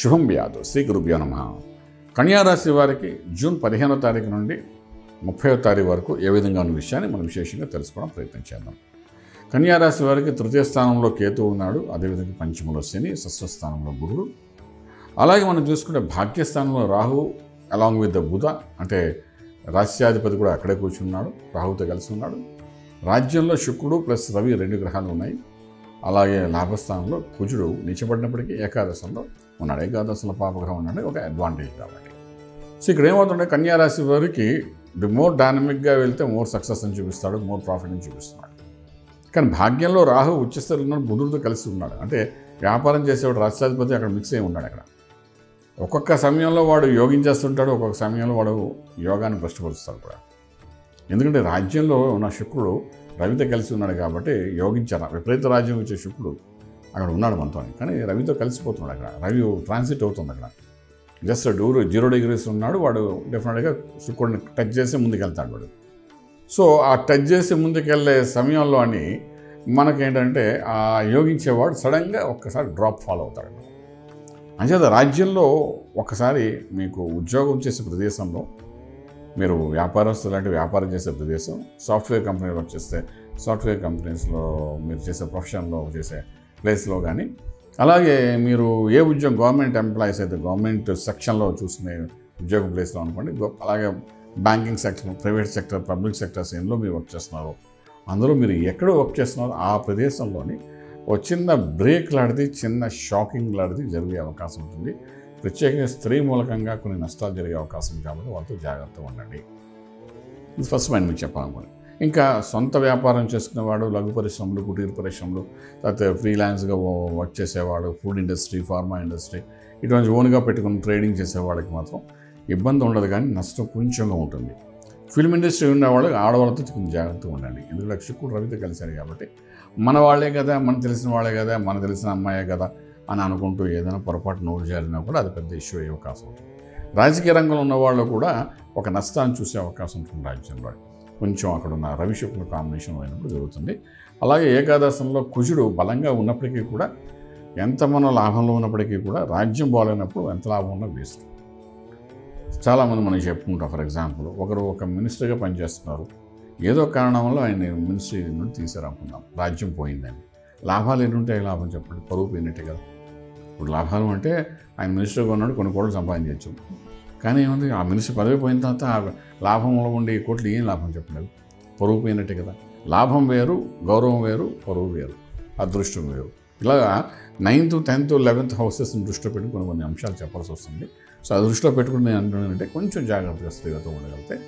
శుభం వ్యాధు శ్రీ గురుభ్యో నమ కన్యారాశి వారికి జూన్ పదిహేనో తారీఖు నుండి ముప్పై తారీఖు వరకు ఏ విధంగా ఉన్న విషయాన్ని మనం విశేషంగా తెలుసుకోవడం ప్రయత్నం చేద్దాం. కన్యారాశి వారికి తృతీయ స్థానంలో కేతు ఉన్నాడు. అదేవిధంగా పంచమలో శని షష్ఠస్థానంలో గురుడు. అలాగే మనం చూసుకుంటే భాగ్యస్థానంలో రాహు అలాంగ్ విత్ ద బుధ అంటే రాష్ట్రాధిపతి కూడా అక్కడే కూర్చున్నాడు. రాహుతో కలిసి ఉన్నాడు. రాజ్యంలో శుక్రుడు ప్లస్ రవి రెండు గ్రహాలు ఉన్నాయి. అలాగే లాభస్థానంలో కుజుడు నిచ్చబడినప్పటికీ ఏకాదశంలో ఉన్నాడు. ఏకాదశంలో పాపగ్రహం ఉన్నాడు. ఒక అడ్వాంటేజ్ కాబట్టి. సో ఇక్కడ ఏమవుతుంటే కన్యారాశి వారికి ది మోర్ డైనమిక్గా వెళ్తే మోర్ సక్సెస్ అని చూపిస్తాడు మోర్ ప్రాఫిట్ అని చూపిస్తున్నాడు. కానీ భాగ్యంలో రాహు ఉచ్చస్థితిలో ఉన్న బుధుడితో కలిసి ఉన్నాడు. అంటే వ్యాపారం చేసేవాడు రాష్ట్రాధిపతి అక్కడ మిక్స్ అయి ఉన్నాడు అక్కడ. ఒక్కొక్క సమయంలో వాడు యోగించేస్తుంటాడు ఒక్కొక్క సమయంలో వాడు యోగాన్ని భ్రష్టపరుస్తాడు కూడా. ఎందుకంటే రాజ్యంలో ఉన్న శుక్రుడు రవితో కలిసి ఉన్నాడు కాబట్టి యోగించారు విపరీత రాజ్యం వచ్చే శుక్రుడు అక్కడ ఉన్నాడు మనతో. కానీ రవితో కలిసిపోతున్నాడు అక్కడ. రవి ట్రాన్సిట్ అవుతుంది అక్కడ. జస్ట్ డూరు జీరో డిగ్రీస్ ఉన్నాడు వాడు డెఫినెట్గా శుక్రుడిని టచ్ చేసి ముందుకెళ్తాడు వాడు. సో ఆ టచ్ చేసి ముందుకెళ్ళే సమయంలో అని మనకేంటంటే ఆ యోగించేవాడు సడన్గా ఒక్కసారి డ్రాప్ ఫాలో అవుతాడు. అంచేత రాజ్యంలో ఒకసారి మీకు ఉద్యోగం చేసే ప్రదేశంలో మీరు వ్యాపారస్తులు అంటే వ్యాపారం చేసే ప్రదేశం సాఫ్ట్వేర్ కంపెనీలో వచ్చేస్తే సాఫ్ట్వేర్ కంపెనీస్లో మీరు చేసే ప్రొఫెషన్లో చేసే ప్లేస్లో కానీ అలాగే మీరు ఏ ఉద్యోగం గవర్నమెంట్ ఎంప్లాయీస్ అయితే గవర్నమెంట్ సెక్షన్లో చూసుకునే ఉద్యోగ ప్లేస్లో అనుకోండి అలాగే banking sector private sector public sectors ఎందులో మీరు వర్క్ చేస్తున్నారో. అందులో మీరు ఎక్కడ వర్క్ చేస్తున్నారో ఆ ప్రదేశంలోని ఒక చిన్న బ్రేక్ లాంటిది చిన్న షాకింగ్ లాంటిది జరిగే అవకాశం ఉంటుంది. ప్రత్యేకంగా స్త్రీ మూలకంగా కొన్ని నష్టాలు జరిగే అవకాశం కాబట్టి వాళ్ళతో జాగ్రత్తగా ఉండండి. ఇది ఫస్ట్ మైండ్ మీకు చెప్పాలనుకోండి. ఇంకా సొంత వ్యాపారం చేసుకునేవాడు లఘు పరిశ్రమలు కుటీర పరిశ్రమలు లేకపోతే ఫ్రీలాన్స్గా వర్క్ చేసేవాడు ఫుడ్ ఇండస్ట్రీ ఫార్మా ఇండస్ట్రీ ఇటువంటి ఓన్గా పెట్టుకుని ట్రేడింగ్ చేసేవాడికి మాత్రం ఇబ్బంది ఉండదు కానీ నష్టం కొంచెంగా ఉంటుంది. ఫిల్మ్ ఇండస్ట్రీ ఉన్నవాళ్ళు ఆడవాళ్ళతో కొంచెం జాగ్రత్తగా ఉండండి. ఎందుకంటే శుక్రుడు రవితో కలిశారు కాబట్టి మన వాళ్ళే కదా మన తెలిసిన వాళ్ళే కదా మన తెలిసిన అమ్మాయే కదా అని అనుకుంటూ ఏదైనా పొరపాటు నోరు జారినా కూడా అది పెద్ద ఇష్యూ అయ్యే అవకాశం ఉంటుంది. రాజకీయ రంగంలో ఉన్న వాళ్ళు కూడా ఒక నష్టాన్ని చూసే అవకాశం ఉంటుంది రాజ్యంలో కొంచెం అక్కడ ఉన్న రవిశుక్ల కాంబినేషన్ అయినప్పుడు జరుగుతుంది. అలాగే ఏకాదశంలో కుజుడు బలంగా ఉన్నప్పటికీ కూడా ఎంత మన లాభంలో ఉన్నప్పటికీ కూడా రాజ్యం బాగాలేనప్పుడు ఎంత లాభం ఉన్నా వేస్ట్. చాలామంది మనం చెప్పుకుంటాం ఫర్ ఎగ్జాంపుల్ ఒకరు ఒక మినిస్టర్గా పనిచేస్తున్నారు. ఏదో కారణం వల్ల ఆయన మినిస్ట్రీ నుండి తీసారనుకుందాం రాజ్యం పోయిందని. లాభాలు ఏంటుంటాయి లాభం చెప్పండి? పరువు పోయినట్టే కదా. ఇప్పుడు లాభాలు అంటే ఆయన మినిస్టర్గా ఉన్నాడు కొన్ని కోట్లు సంపాదించవచ్చు కానీ ఏముంది? ఆ మనిషి పదవి పోయిన తర్వాత ఆ లాభంలో ఉండే కోట్లు ఏం లాభం చెప్పలేదు పరువు పోయినట్టే కదా. లాభం వేరు గౌరవం వేరు పరువు వేరు అదృష్టం వేరు. ఇలాగా నైన్త్ టెన్త్ లెవెన్త్ హౌసెస్ని దృష్టిలో పెట్టుకుని కొన్ని కొన్ని అంశాలు చెప్పాల్సి వస్తుంది. సో అది దృష్టిలో పెట్టుకుని నేను అంటున్నానంటే కొంచెం జాగ్రత్తగా స్త్రీలతో ఉండగలిగితే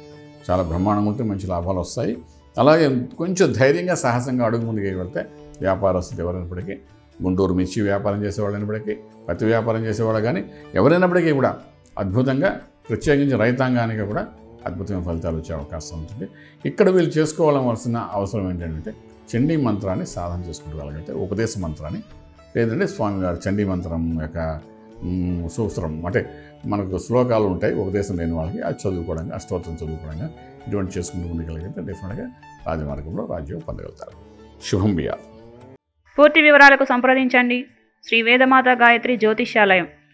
చాలా బ్రహ్మాండంగా ఉంటే మంచి లాభాలు వస్తాయి. అలాగే కొంచెం ధైర్యంగా సాహసంగా అడుగు ముందుకు వెళ్తే వ్యాపారస్తులు ఎవరైనప్పటికీ గుంటూరు మిర్చి వ్యాపారం చేసేవాళ్ళు అయినప్పటికీ పత్తి వ్యాపారం చేసేవాళ్ళు కానీ ఎవరైనప్పటికీ కూడా అద్భుతంగా ప్రత్యేకించి రైతాంగానికి కూడా అద్భుతమైన ఫలితాలు వచ్చే అవకాశం ఉంటుంది. ఇక్కడ వీళ్ళు చేసుకోవాల్సిన అవసరం ఏంటంటే చండీ మంత్రాన్ని సాధన చేసుకుంటగలిగితే ఉపదేశ మంత్రాన్ని లేదంటే స్వామివారు చండీ మంత్రం యొక్క సూత్రం అంటే మనకు శ్లోకాలు ఉంటాయి ఉపదేశం లేని వాళ్ళకి అది చదువుకోవడంగా ఆ స్తోత్రం చదువుకోవడంగా ఇటువంటి చేసుకుంటూ ఉండగలిగితే డెఫినెట్గా రాజమార్గంలో రాజ్యం పొందగలుగుతారు. శుభం బియా పూర్తి వివరాలకు సంప్రదించండి. Shri Vedamata Gayatri Jyotishyalayam.